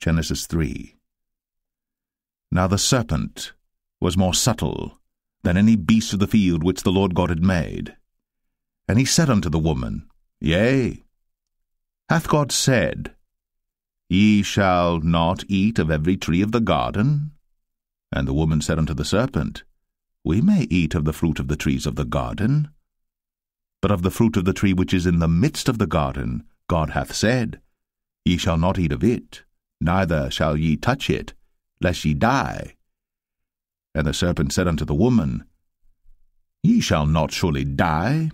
Genesis 3 Now the serpent was more subtle than any beast of the field which the Lord God had made. And he said unto the woman, Yea, hath God said, Ye shall not eat of every tree of the garden? And the woman said unto the serpent, We may eat of the fruit of the trees of the garden. But of the fruit of the tree which is in the midst of the garden, God hath said, Ye shall not eat of it, neither shall ye touch it, lest ye die. And the serpent said unto the woman, Ye shall not surely die.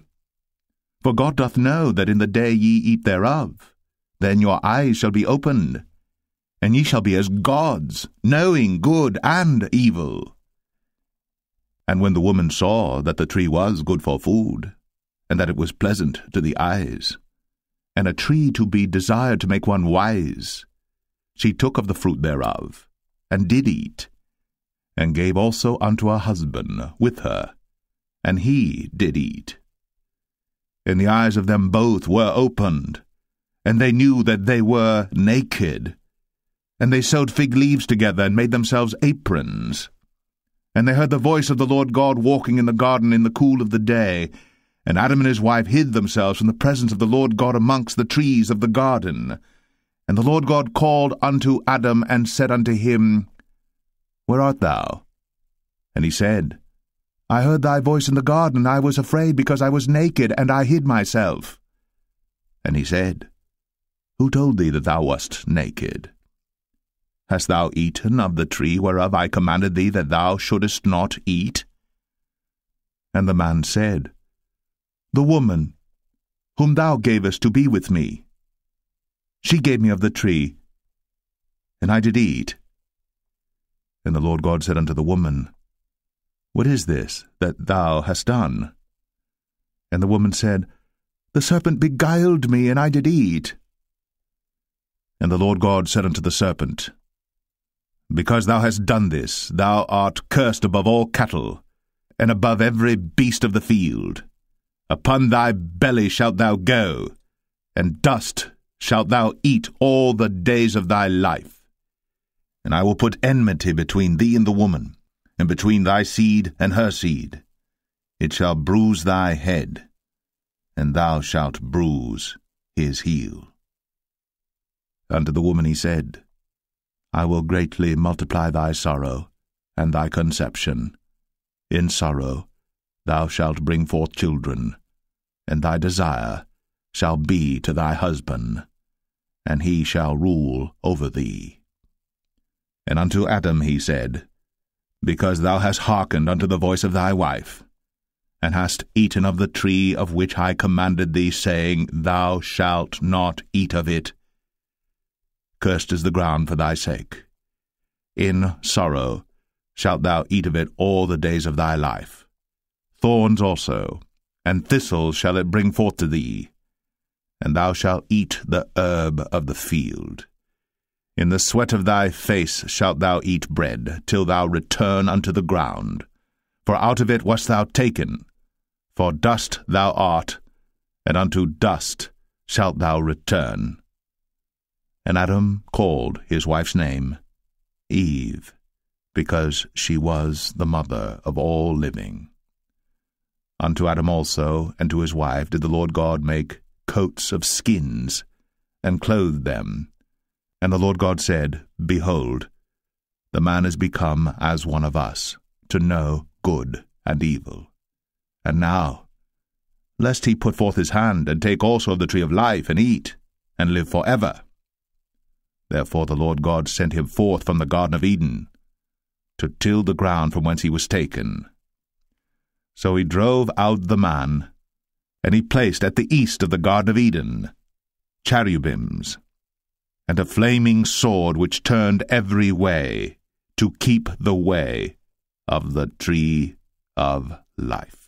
For God doth know that in the day ye eat thereof, then your eyes shall be opened, and ye shall be as gods, knowing good and evil. And when the woman saw that the tree was good for food, and that it was pleasant to the eyes, and a tree to be desired to make one wise, she took of the fruit thereof, and did eat, and gave also unto her husband with her, and he did eat. And the eyes of them both were opened, and they knew that they were naked. And they sewed fig leaves together, and made themselves aprons. And they heard the voice of the Lord God walking in the garden in the cool of the day. And Adam and his wife hid themselves from the presence of the Lord God amongst the trees of the garden. And the Lord God called unto Adam, and said unto him, Where art thou? And he said, I heard thy voice in the garden, and I was afraid, because I was naked, and I hid myself. And he said, who told thee that thou wast naked? Hast thou eaten of the tree whereof I commanded thee that thou shouldest not eat? And the man said, The woman, whom thou gavest to be with me, she gave me of the tree, and I did eat. And the Lord God said unto the woman, What is this that thou hast done? And the woman said, The serpent beguiled me, and I did eat. And the Lord God said unto the serpent, Because thou hast done this, thou art cursed above all cattle, and above every beast of the field. Upon thy belly shalt thou go, and dust shalt thou eat all the days of thy life. And I will put enmity between thee and the woman, and between thy seed and her seed. It shall bruise thy head, and thou shalt bruise his heel. Unto the woman he said, I will greatly multiply thy sorrow, and thy conception. In sorrow thou shalt bring forth children, and thy desire shall be to thy husband, and he shall rule over thee. And unto Adam he said, Because thou hast hearkened unto the voice of thy wife, and hast eaten of the tree of which I commanded thee, saying, Thou shalt not eat of it, cursed is the ground for thy sake. In sorrow shalt thou eat of it all the days of thy life. Thorns also, and thistles shall it bring forth to thee, and thou shalt eat the herb of the field. In the sweat of thy face shalt thou eat bread, till thou return unto the ground. For out of it wast thou taken, for dust thou art, and unto dust shalt thou return. And Adam called his wife's name Eve, because she was the mother of all living. Unto Adam also and to his wife did the Lord God make coats of skins, and clothed them. And the Lord God said, Behold, the man is become as one of us, to know good and evil. And now, lest he put forth his hand, and take also of the tree of life, and eat, and live for ever. Therefore the Lord God sent him forth from the Garden of Eden, to till the ground from whence he was taken. So he drove out the man, and he placed at the east of the Garden of Eden cherubims, and a flaming sword which turned every way, to keep the way of the tree of life.